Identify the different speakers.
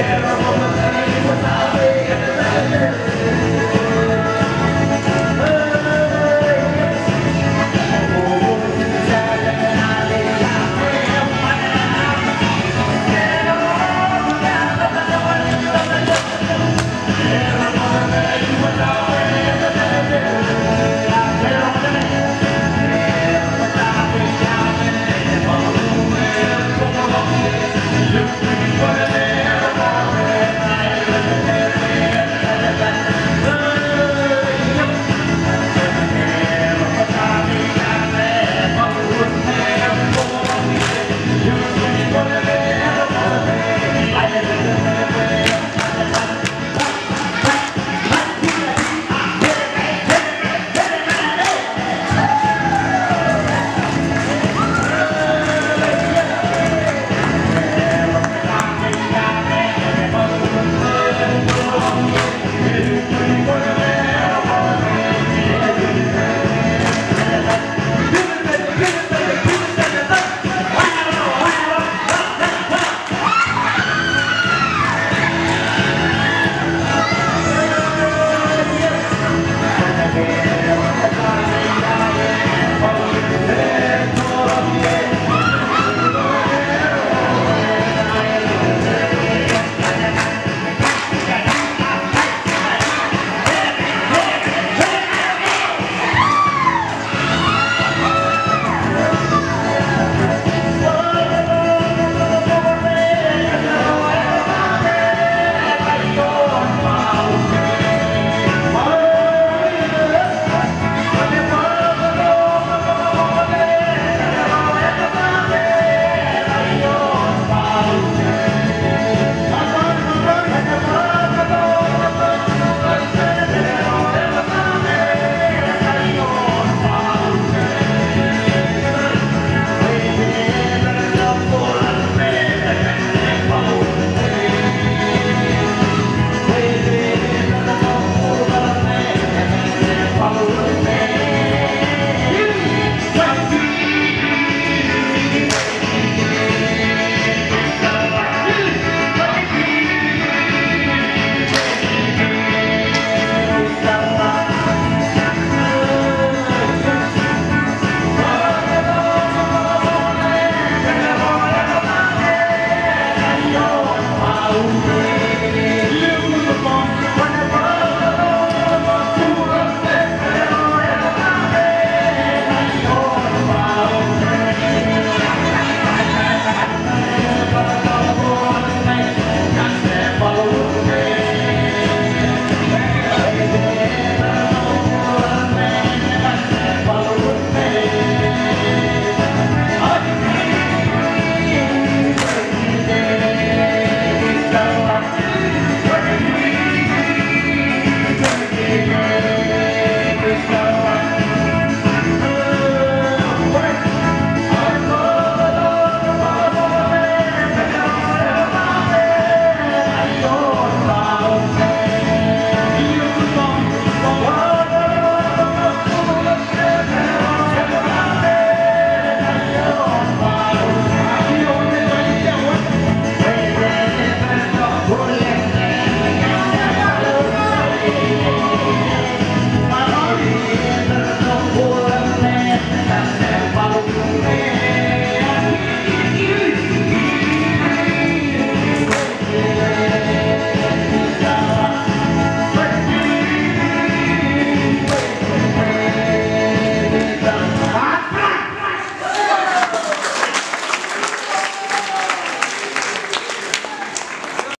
Speaker 1: Yeah.